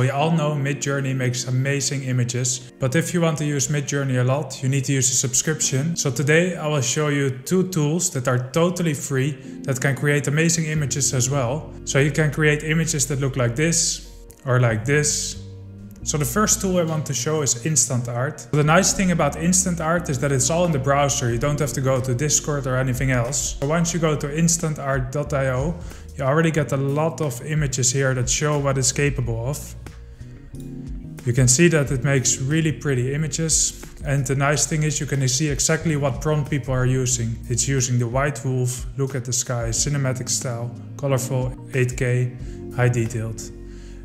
We all know Midjourney makes amazing images, but if you want to use Midjourney a lot, you need to use a subscription. So today I will show you two tools that are totally free that can create amazing images as well. So you can create images that look like this or like this. So the first tool I want to show is Instant Art. The nice thing about Instant Art is that it's all in the browser. You don't have to go to Discord or anything else. So once you go to instantart.io, you already get a lot of images here that show what it's capable of. You can see that it makes really pretty images. And the nice thing is you can see exactly what prompt people are using. It's using the white wolf, look at the sky, cinematic style, colorful, 8K, high detailed.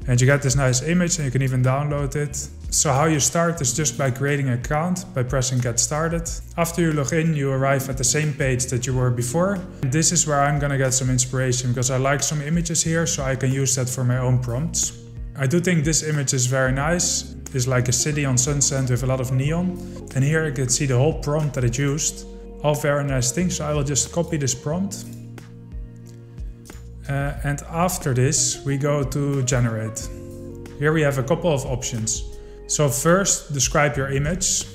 And you get this nice image and you can even download it. So how you start is just by creating an account by pressing get started. After you log in, you arrive at the same page that you were before. And this is where I'm gonna get some inspiration because I like some images here so I can use that for my own prompts. I do think this image is very nice. It's like a city on sunset with a lot of neon. And here I can see the whole prompt that it used. All very nice things. So I will just copy this prompt. Uh, and after this, we go to generate. Here we have a couple of options. So first, describe your image.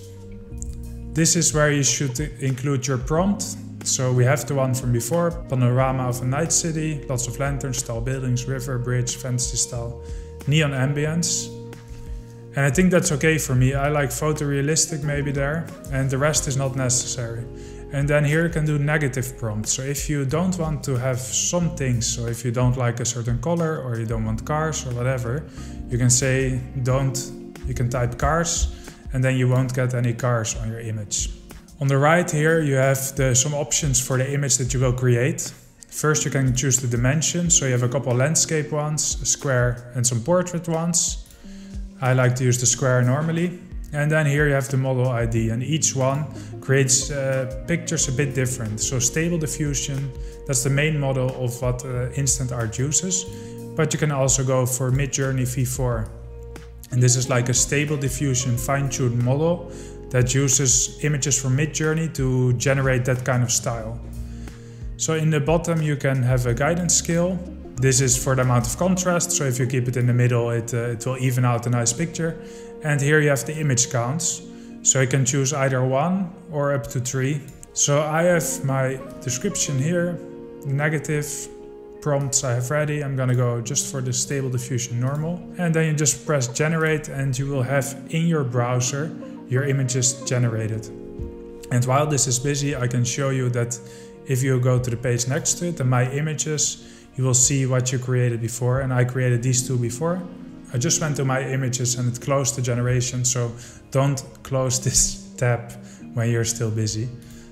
This is where you should include your prompt. So we have the one from before, panorama of a night city, lots of lanterns, tall buildings, river, bridge, fantasy style neon ambience. And I think that's okay for me. I like photorealistic maybe there, and the rest is not necessary. And then here you can do negative prompts. So if you don't want to have some things, so if you don't like a certain color or you don't want cars or whatever, you can say don't, you can type cars and then you won't get any cars on your image. On the right here you have the, some options for the image that you will create. First you can choose the dimension, so you have a couple landscape ones, a square and some portrait ones. I like to use the square normally. And then here you have the model ID and each one creates uh, pictures a bit different. So stable diffusion, that's the main model of what uh, Instant Art uses. But you can also go for Midjourney V4. And this is like a stable diffusion fine-tuned model that uses images from Midjourney to generate that kind of style. So in the bottom you can have a guidance scale. This is for the amount of contrast, so if you keep it in the middle it, uh, it will even out a nice picture. And here you have the image counts. So you can choose either one or up to three. So I have my description here, negative prompts I have ready. I'm gonna go just for the stable diffusion normal. And then you just press generate and you will have in your browser your images generated. And while this is busy, I can show you that if you go to the page next to it, the My Images, you will see what you created before. And I created these two before. I just went to My Images and it closed the generation. So don't close this tab when you're still busy.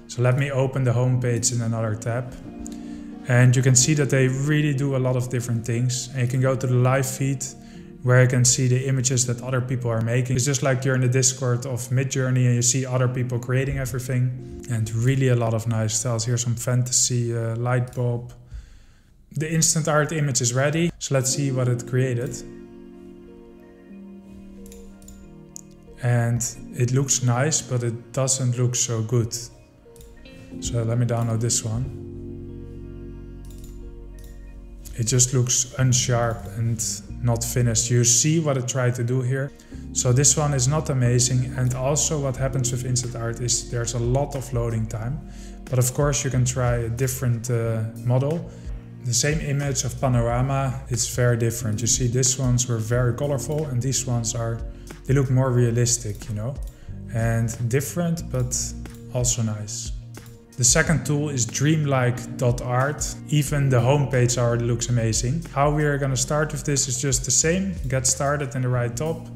So let me open the home page in another tab. And you can see that they really do a lot of different things. And you can go to the live feed where you can see the images that other people are making. It's just like you're in the Discord of Midjourney and you see other people creating everything. And really a lot of nice styles. Here's some fantasy uh, light bulb. The instant art image is ready. So let's see what it created. And it looks nice, but it doesn't look so good. So let me download this one. It just looks unsharp and not finished. You see what I tried to do here. So this one is not amazing. And also what happens with instant art is there's a lot of loading time. But of course you can try a different uh, model. The same image of panorama, it's very different. You see these ones were very colorful and these ones are, they look more realistic, you know. And different, but also nice. The second tool is dreamlike.art. Even the homepage already looks amazing. How we are gonna start with this is just the same. Get started in the right top.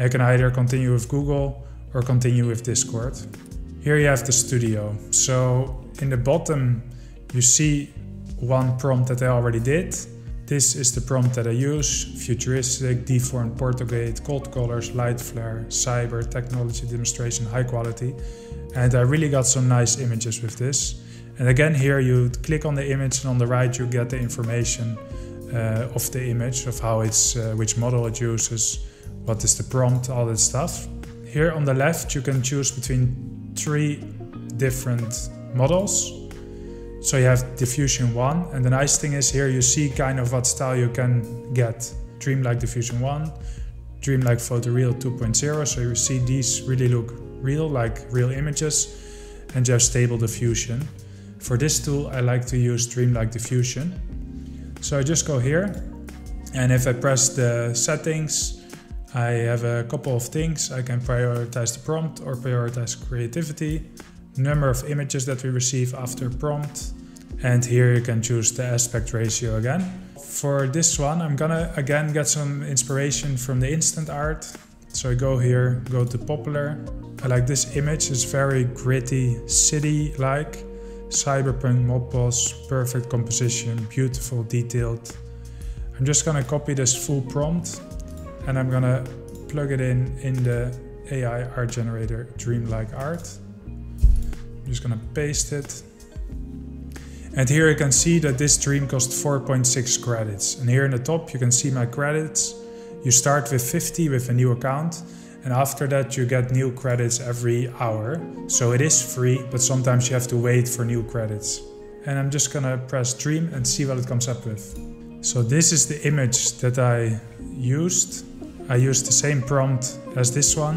You can either continue with Google or continue with Discord. Here you have the studio. So in the bottom, you see one prompt that I already did. This is the prompt that I use, futuristic, deformed portagate, cold colors, light flare, cyber, technology demonstration, high quality. And I really got some nice images with this. And again here you click on the image and on the right you get the information uh, of the image, of how it's, uh, which model it uses, what is the prompt, all that stuff. Here on the left you can choose between three different models so you have diffusion one and the nice thing is here you see kind of what style you can get. Dreamlike Diffusion 1, Dreamlike Photoreal 2.0. So you see these really look real, like real images, and you have Stable Diffusion. For this tool, I like to use Dreamlike Diffusion. So I just go here, and if I press the settings, I have a couple of things. I can prioritize the prompt or prioritize creativity, number of images that we receive after prompt, and here you can choose the aspect ratio again. For this one, I'm gonna again get some inspiration from the instant art. So I go here, go to popular. I like this image, it's very gritty, city-like. Cyberpunk mob boss, perfect composition, beautiful, detailed. I'm just gonna copy this full prompt and I'm gonna plug it in in the AI art generator Dreamlike Art. I'm just gonna paste it and here you can see that this stream cost 4.6 credits. And here in the top you can see my credits. You start with 50 with a new account and after that you get new credits every hour. So it is free, but sometimes you have to wait for new credits. And I'm just gonna press dream and see what it comes up with. So this is the image that I used. I used the same prompt as this one.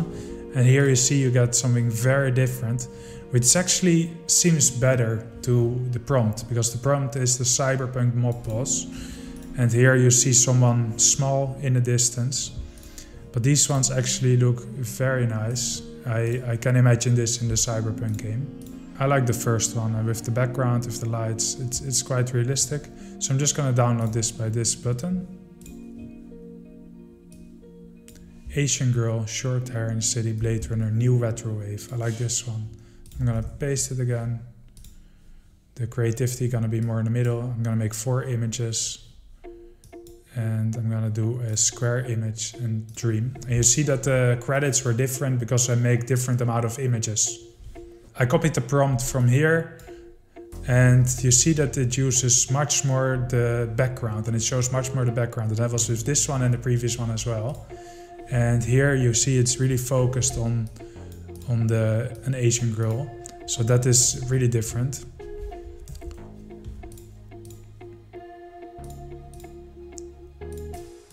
And here you see you get something very different which actually seems better to the prompt because the prompt is the cyberpunk mob boss and here you see someone small in the distance but these ones actually look very nice I, I can imagine this in the cyberpunk game I like the first one with the background with the lights it's, it's quite realistic so I'm just gonna download this by this button Asian girl, short hair in the city, Blade Runner, new retro wave. I like this one. I'm gonna paste it again. The creativity gonna be more in the middle. I'm gonna make four images and I'm gonna do a square image and dream. And you see that the credits were different because I make different amount of images. I copied the prompt from here and you see that it uses much more the background and it shows much more the background. That was with this one and the previous one as well. And here you see it's really focused on on the an Asian girl. So that is really different.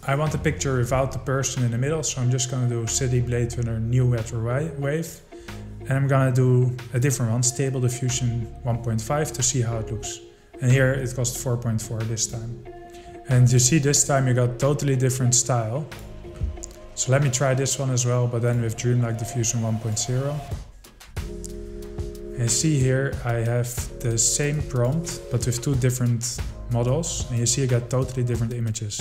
I want a picture without the person in the middle, so I'm just gonna do City Blade Runner New Retro Wave. And I'm gonna do a different one, Stable Diffusion 1.5 to see how it looks. And here it cost 4.4 this time. And you see this time you got totally different style. So let me try this one as well, but then with Dreamlike Diffusion 1.0. And see here, I have the same prompt, but with two different models. And you see I got totally different images.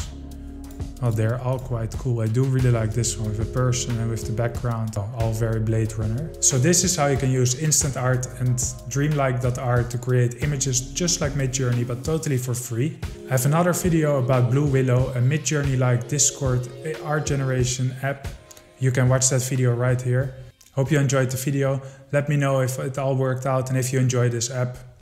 Oh, they're all quite cool. I do really like this one with a person and with the background, all very Blade Runner. So this is how you can use Instant Art and Dreamlike.art to create images just like Midjourney, but totally for free. I have another video about Blue Willow, a Midjourney-like Discord art generation app. You can watch that video right here. Hope you enjoyed the video. Let me know if it all worked out and if you enjoyed this app.